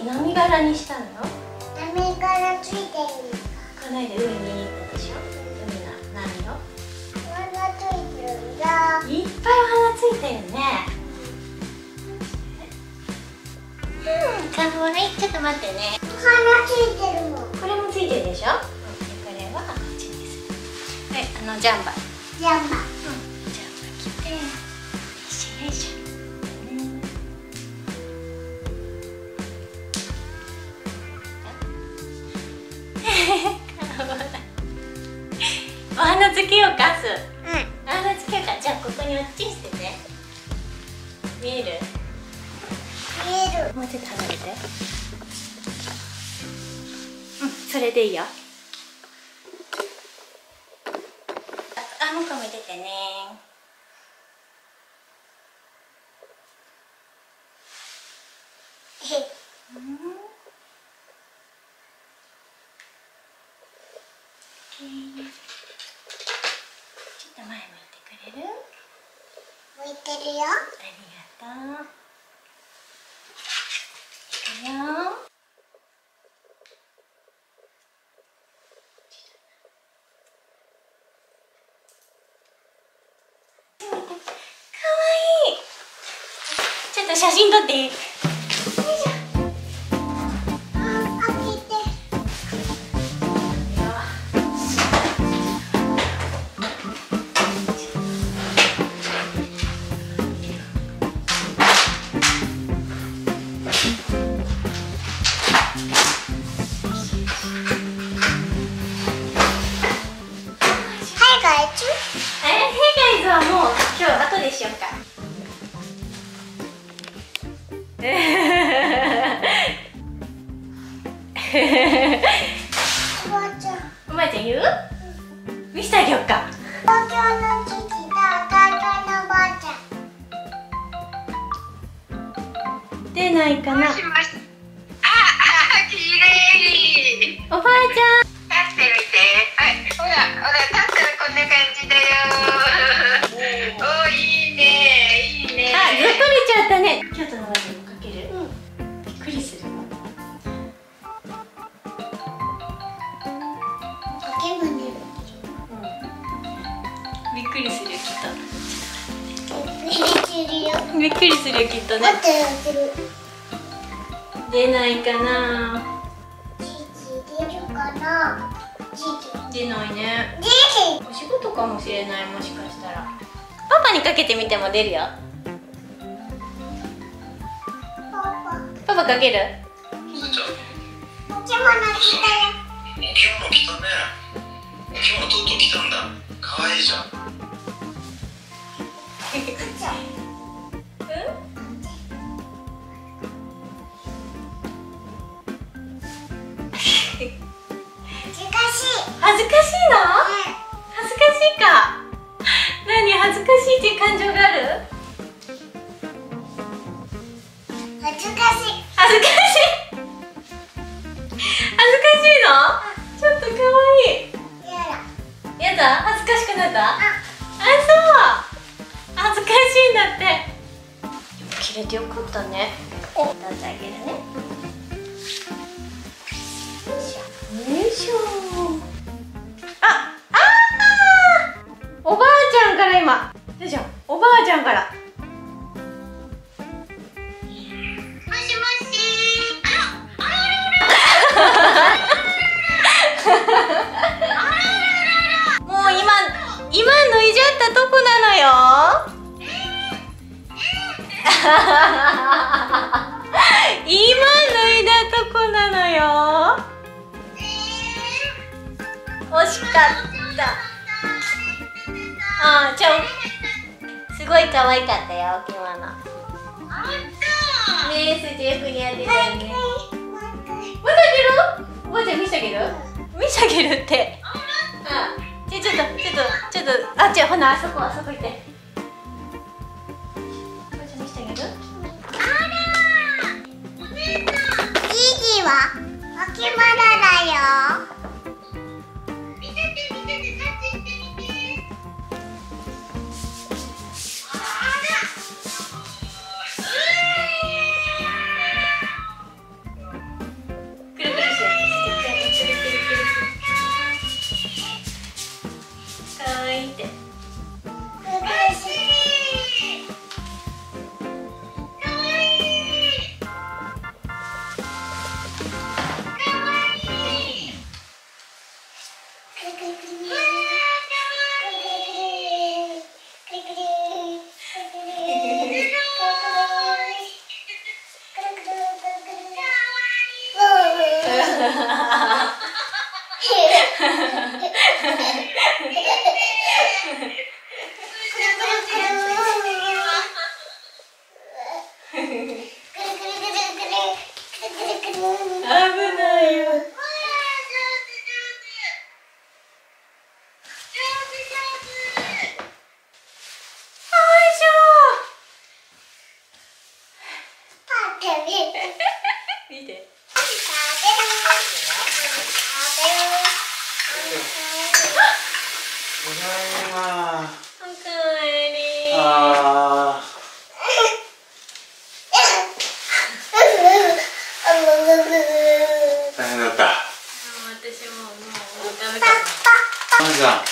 に波柄にしたの？波からついてる。この間海見に行ったでしょ？海の花ついてるんだいっぱいお花ついてるね。うんかわいいちょっと待ってね。花ついてるもん。これもついてるでしょ、でこれはこっちにす。るはいあのジャンバー。ジャンバうんジャンバー着てつけようかす。うん。お花つけようか。じゃあここにおっちんしてね。見える？見える。もうちょっと離れて。うんそれでいいよ。あ向こう見ててね。へちょっと前向いてくれる向いてるよ。ありがとう。いくよ。かわいい。ちょっと写真撮っていい？はもう今日後でしようか。おばあちゃん。おばあちゃん言う？見せてあげようか。東京の父だ東京のおばあちゃん。出ないかな出ないかな。じじ出るかな。じ出ないね。じじお仕事かもしれないもしかしたら。パパにかけてみても出るよ。パパ。パかける？すずちゃんパ持ち物来たよお着物着たね。お着物とうとう着たんだ。可愛いじゃん そう。恥ずかしいんだって。切れてよかったね。お。出してあげるね。よいしょ。ああー。おばあちゃんから今。よいしょ。おばあちゃんからげる？見せてあげるって。うんじゃあちょっとちょっとちょっとあ違うほなあそこあそこ行って。おばあちゃん見せてあげる？じいじは巻きまだだよ。見て。ただいまおかえりあー大変だった私ももうダメかもパンちゃん。あ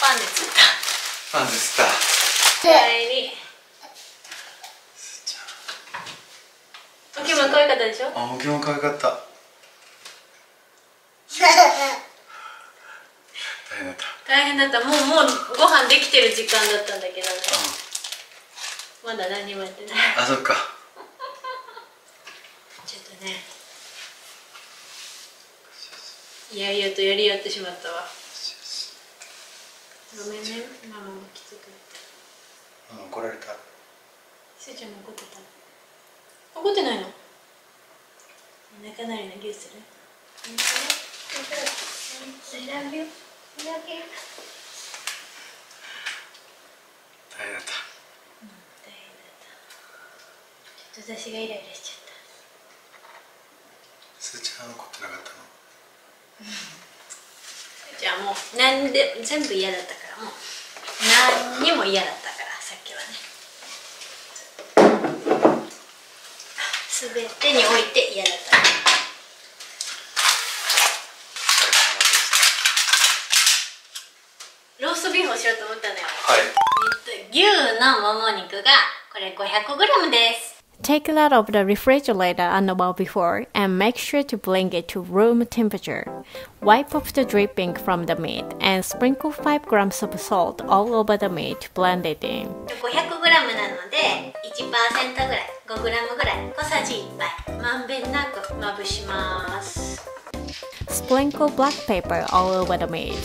パンで釣ったパンですったおかえりお気分可愛かったでしょ？あ、もう今日可愛かった。大変だった。大変だった。もうもうご飯できてる時間だったんだけどねまだ何もやってない。あ、そっか。ちょっとね。いやいやとやり合ってしまったわ。ごめんね。ママもきつくうん怒られた。すーちゃんも怒ってた？怒ってないの？泣かないのギューする。I love you I love you 大変だったうん大変だったちょっと私がイライラしちゃったすーちゃん怒ってなかったのじゃあもう何で全部嫌だったからもう何にも嫌だったからさっきはね全てにおいて嫌だったローストビーフをしようと思ったのよはいえっと牛のもも肉がこれ 500g です Take it out of the refrigerator the wall before and make sure to bring it to room temperature. Wipe off the dripping from the meat and sprinkle 5 grams of salt all over the meat. Blend it in. 500g なので1%ぐらい 5g ぐらい小さじ1杯。まんべんなくまぶします。Sprinkle black pepper all over the meat.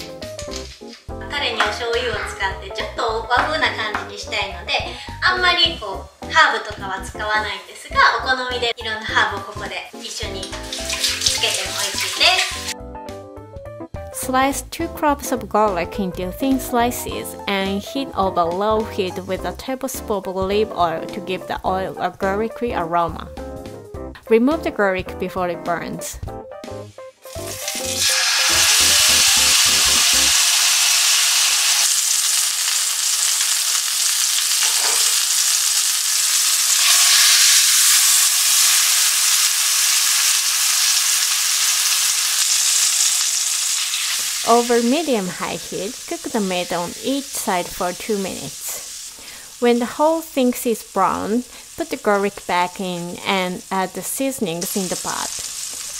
タレにお醤油を使ってちょっと和風な感じにしたいのであんまりこうハーブとかは使わないんですがお好みでいろんなハーブをここで一緒につけても美味しいです slice two cloves of garlic into thin slices and heat over low heat with a tablespoon of olive oil to give the oil a garlicky aroma. Remove the garlic before it burns. Over medium-high heat, cook the meat on each side for 2 minutes. When the whole thing is brown, put the garlic back in and add the seasonings in the pot.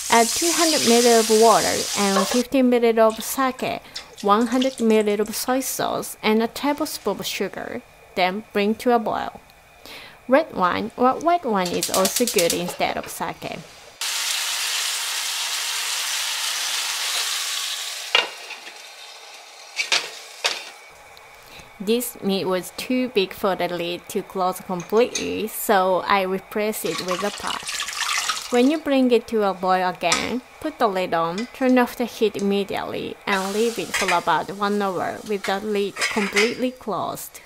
Add 200 ml of water and 50 ml of sake, 100 ml of soy sauce, and a tablespoon of sugar. Then bring to a boil. Red wine or white wine is also good instead of sake. This meat was too big for the lid to close completely, so I replaced it with a pot. When you bring it to a boil again, put the lid on, turn off the heat immediately, and leave it for about one hour with the lid completely closed.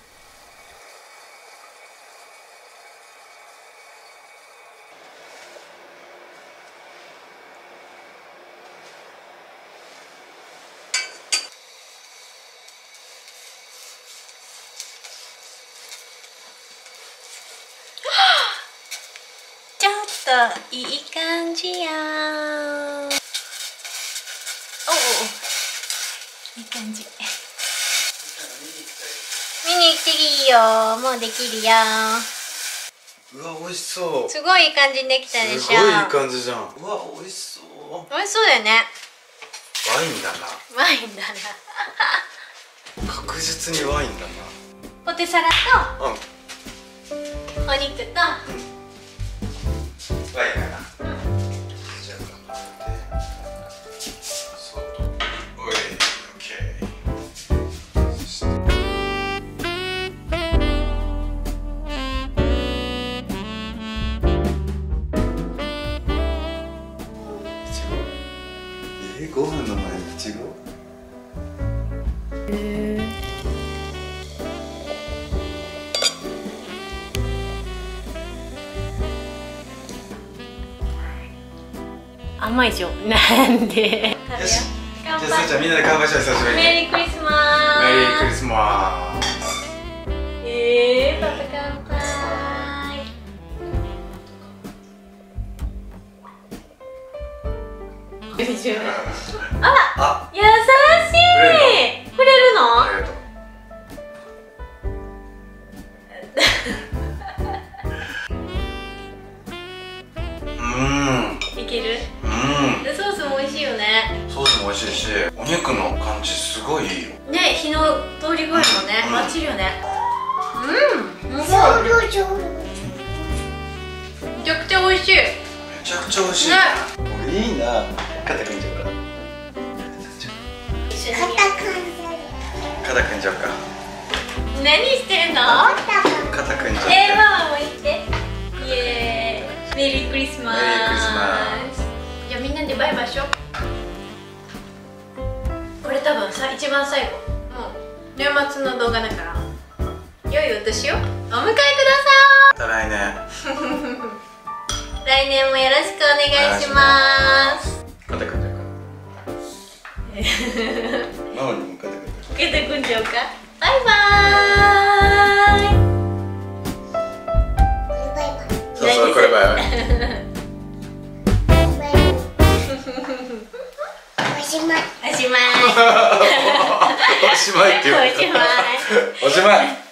といい感じやん。おおいい感じ。見に来ていいよ。もうできるよ。うわ美味しそう。すごいいい感じにできたでしょ。すごいいい感じじゃん。うわ美味しそう。美味しそうだよね。ワインだな。ワインだな。確実にワインだポテサラなうん。とお肉とワイン甘いでしょなんで。よし。じゃあ乾すーちゃんみんなで乾杯しよう久しぶりにメリークリスマス。メリークリスマス。えー、パパ乾杯。あ優しいな肩組んじゃうか肩組んじゃうか。何してんの肩組んじゃうえー、ママも行って。イエーイ。メリークリスマス。メリークリスマじゃあみんなでバイバイしよう。これ多分さ一番最後。もう年末の動画だから。良いお年を。お迎えくださまた来年。い 来年もよろしくお願いします。肩組んじゃうからママにも肩組んじゃう受けてくんじゃうか。バイバーイ。バイバイ。そうそうこれバイバイバイバイおしまい おしまい。おしまいって言われたおしまい。おしまい